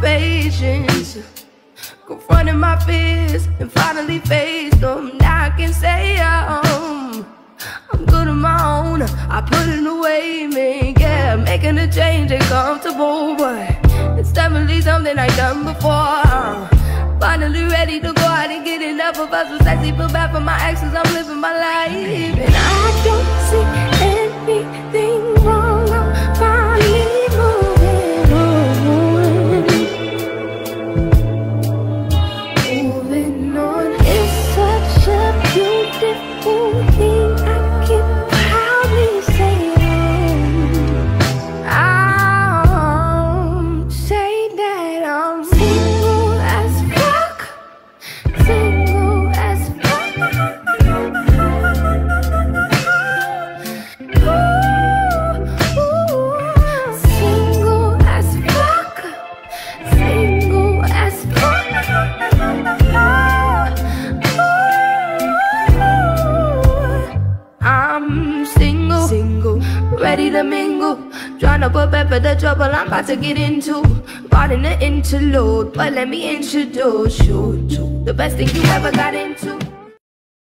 situations. Confronting my fears and finally faced them. Now I can say um, I'm good on my own. I put it away, man. Yeah, making a change ain't comfortable, but it's definitely something I've done before. Finally ready to go out and get enough of us. Was sexy, feel bad for my exes. I'm living my life, ready to mingle. Trying to prepare for the trouble I'm about to get into. Pardon the interlude, but let me introduce you to the best thing you ever got into.